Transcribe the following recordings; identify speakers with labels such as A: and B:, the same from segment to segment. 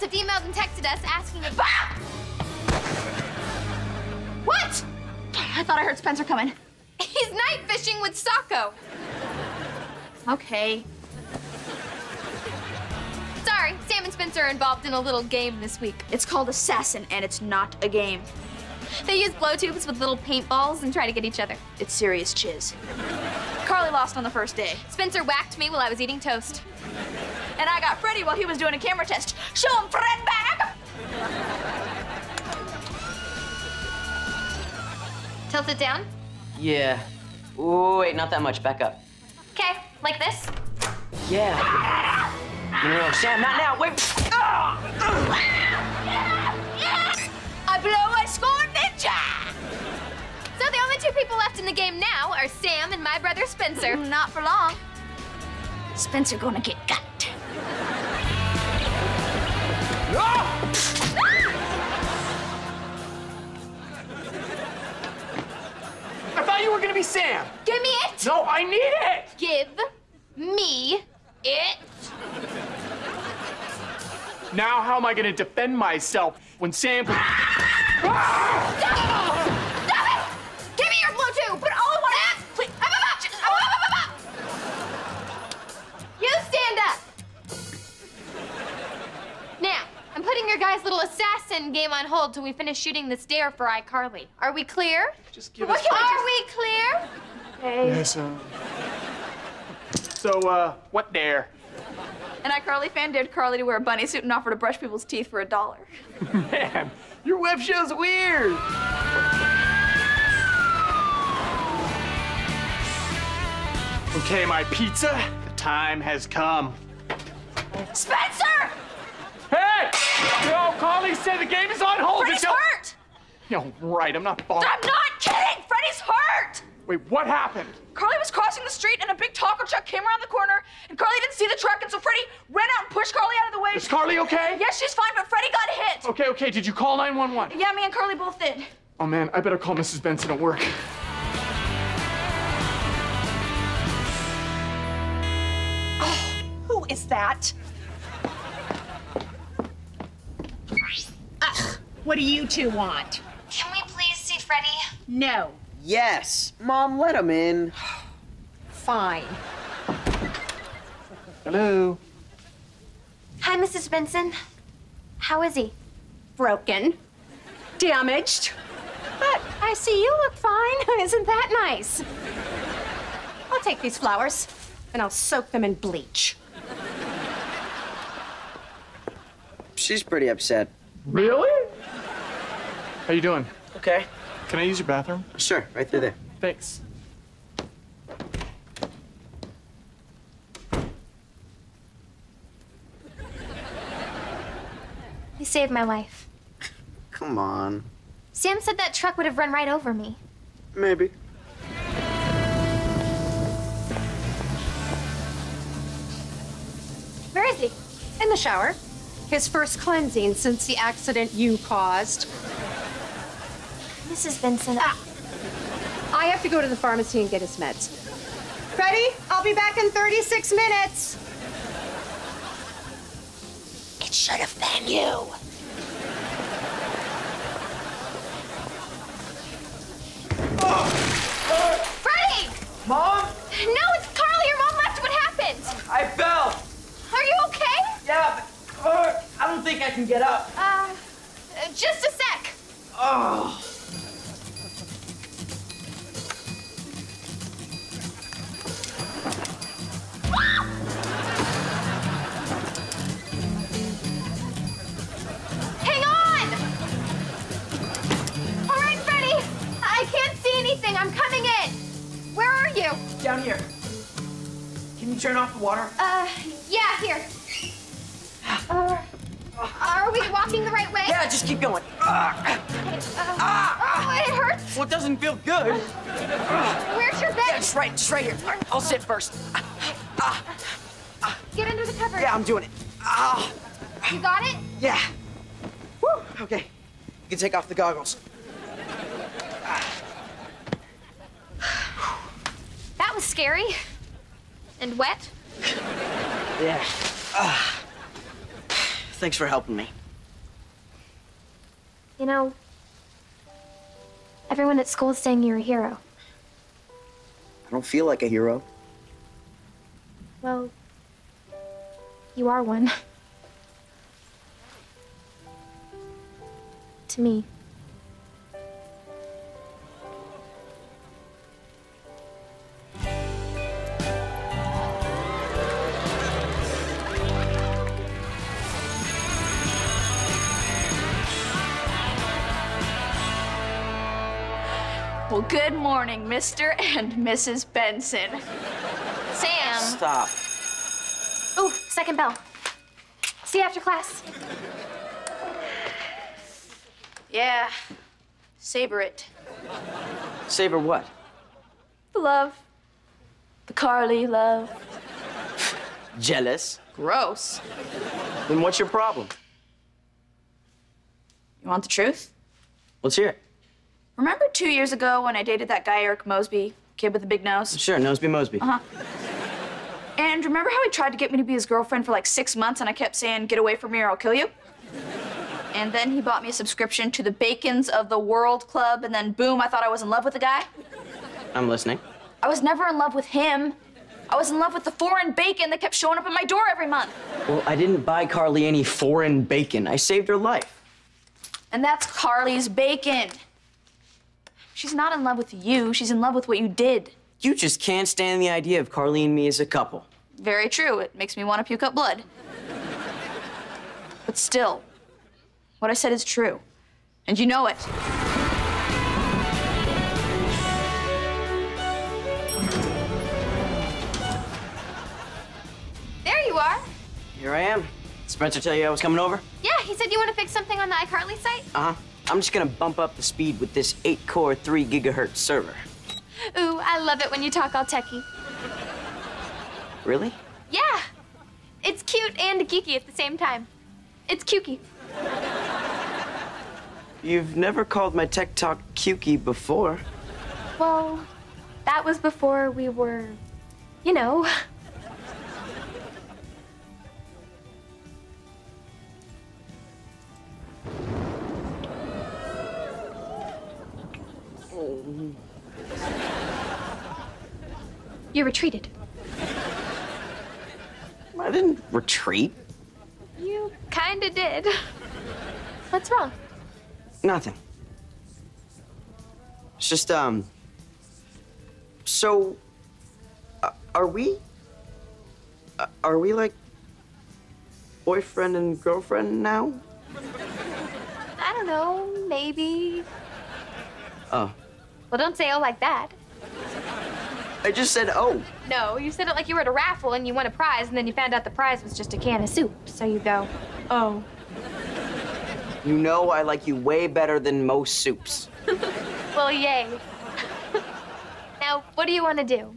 A: have emailed and texted us asking if. Ah! What?
B: I thought I heard Spencer coming.
A: He's night fishing with Socko.
B: Okay.
A: Sorry, Sam and Spencer are involved in a little game this week.
B: It's called Assassin, and it's not a game.
A: They use blow tubes with little paintballs and try to get each other.
B: It's serious chiz. Carly lost on the first day,
A: Spencer whacked me while I was eating toast.
B: And I got Freddie while he was doing a camera test. Show him Fred back!
A: Tilt it down.
C: Yeah. Ooh, wait, not that much. Back up.
A: Okay, like this.
C: Yeah. No, no, no, Sam, not now. Wait.
B: I blow, I score ninja!
A: So the only two people left in the game now are Sam and my brother Spencer.
B: Not for long. Spencer gonna get got.
D: Thought you were gonna be Sam.
A: Give me it!
D: No, I need it.
A: Give me it!
D: Now, how am I gonna defend myself when Sam?
A: Stop it! Give me your blue guys' little assassin game on hold till we finish shooting this dare for iCarly. Are we clear?
D: Just give
A: What
D: us.
A: can Are we clear?
D: Yes. Uh... So, uh, what dare?
B: And iCarly fan dared Carly to wear a bunny suit and offer to brush people's teeth for a dollar.
D: Man, your web show's weird. Okay, my pizza. The time has come.
B: Spencer!
D: No, Carly said the game is on hold. Until-
B: hurt!
D: No, right. I'm not falling.
B: I'm not kidding! Freddie's hurt!
D: Wait, what happened?
B: Carly was crossing the street and a big taco truck came around the corner and Carly didn't see the truck and so Freddie ran out and pushed Carly out of the way.
D: Is Carly okay?
B: Yes, she's fine, but Freddie got hit.
D: Okay, okay. Did you call 911?
B: Yeah, me and Carly both did.
D: Oh man, I better call Mrs. Benson at work.
E: Oh, Who is that? What do you two want?
A: Can we please see Freddie?
E: No.
C: Yes. Mom, let him in.
E: Fine.
D: Hello.
A: Hi, Mrs. Benson. How is he?
E: Broken. Damaged. But I see you look fine. Isn't that nice? I'll take these flowers and I'll soak them in bleach.
C: She's pretty upset.
D: Really? How you doing?
C: Okay.
D: Can I use your bathroom?
C: Sure, right through there.
D: Thanks.
A: You saved my life.
C: Come on.
A: Sam said that truck would have run right over me.
C: Maybe.
A: Where is he?
E: In the shower. His first cleansing since the accident you caused.
A: Mrs. Benson.
E: Ah. I have to go to the pharmacy and get his meds. Freddie, I'll be back in 36 minutes. It should have been you.
A: Freddie!
D: Mom?
A: No, it's Carly. Your mom left. What happened?
C: I fell.
A: Are you okay?
C: Yeah, but uh, I don't think I can get up.
A: Uh, uh, just a sec.
C: Oh.
A: You
C: turn off the water?
A: Uh, yeah, here. Uh, are we walking the right way?
C: Yeah, just keep going. Ah.
A: Uh, oh, it hurts.
C: Well, it doesn't feel good.
A: Where's your
C: Yeah,
A: bed?
C: just right, just right here. Right, I'll sit first.
A: Get under the cover.
C: Yeah, I'm doing it. Ah,
A: You got it?
C: yeah. Woo. Okay. You can take off the goggles.
A: That was scary. And wet.
C: Yeah. Ah. Thanks for helping me.
A: You know, everyone at school is saying you're a hero.
C: I don't feel like a hero.
A: Well, you are one. to me.
B: Well, good morning, Mr. and Mrs. Benson.
A: Sam!
C: Stop.
A: Oh, second bell. See you after class.
B: Yeah, savor it.
C: Savor what?
B: The love. The Carly love.
C: Jealous?
B: Gross.
C: Then what's your problem?
B: You want the truth?
C: Let's hear it.
B: Remember two years ago when I dated that guy, Eric Mosby, kid with the big nose?
C: Sure, Noseby Mosby.
B: Uh-huh. And remember how he tried to get me to be his girlfriend for like six months and I kept saying, get away from me or I'll kill you? And then he bought me a subscription to the Bacons of the World Club, and then boom, I thought I was in love with the guy.
C: I'm listening.
B: I was never in love with him. I was in love with the foreign bacon that kept showing up at my door every month.
C: Well, I didn't buy Carly any foreign bacon. I saved her life.
B: And that's Carly's bacon. She's not in love with you, she's in love with what you did.
C: You just can't stand the idea of Carly and me as a couple.
B: Very true. It makes me want to puke up blood. But still, what I said is true. And you know it.
A: There you are.
C: Here I am. Spencer tell you I was coming over?
A: Yeah, he said you want to fix something on the iCarly site.
C: Uh-huh. I'm just gonna bump up the speed with this 8-core, 3 gigahertz server.
A: Ooh, I love it when you talk all techie.
C: Really?
A: Yeah. It's cute and geeky at the same time. It's cukey.
C: You've never called my tech talk cukey before.
A: Well, that was before we were, you know. You retreated.
C: I didn't retreat.
A: You kinda did. What's wrong?
C: Nothing. It's just, um. So. Uh, are we. Uh, are we like. boyfriend and girlfriend now?
A: I don't know, maybe.
C: Oh.
A: Well, don't say oh like that.
C: I just said, oh.
A: No, you said it like you were at a raffle and you won a prize, and then you found out the prize was just a can of soup. So you go, oh.
C: You know I like you way better than most soups.
A: Well, yay. now, what do you want to do?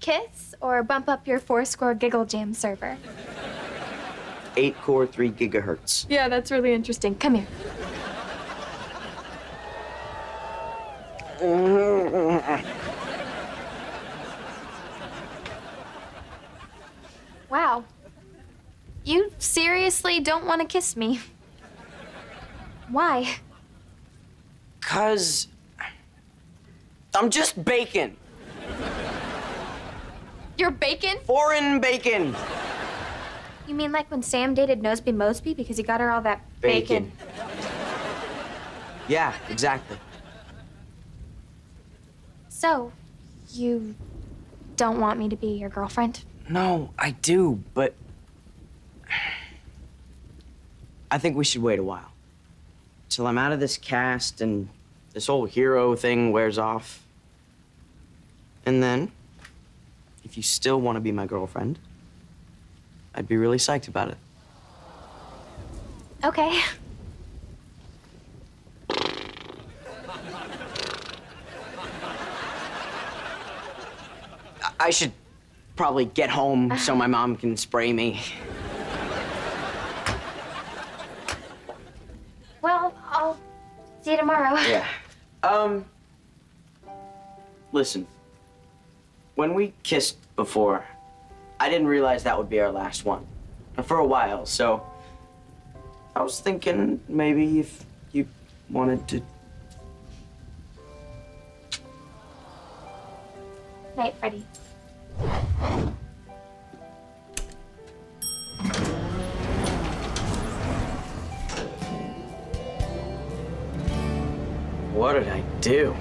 A: Kiss or bump up your Fourscore Giggle Jam server?
C: 8 core, 3 gigahertz.
A: Yeah, that's really interesting. Come here. Wow. You seriously don't want to kiss me? Why?
C: Cause. I'm just bacon.
A: You're bacon?
C: Foreign bacon.
A: You mean like when Sam dated Noseby Mosby because he got her all that bacon?
C: Yeah, exactly.
A: So, you don't want me to be your girlfriend?
C: No, I do, but. I think we should wait a while. Till I'm out of this cast and this whole hero thing wears off. And then, if you still want to be my girlfriend, I'd be really psyched about it.
A: Okay.
C: I- should probably get home so my mom can spray me.
A: Well, I'll see you tomorrow.
C: Yeah. Um. Listen. When we kissed before, I didn't realize that would be our last one. For a while, so I was thinking maybe if you wanted to.
A: Night, Freddie.
C: Did I do?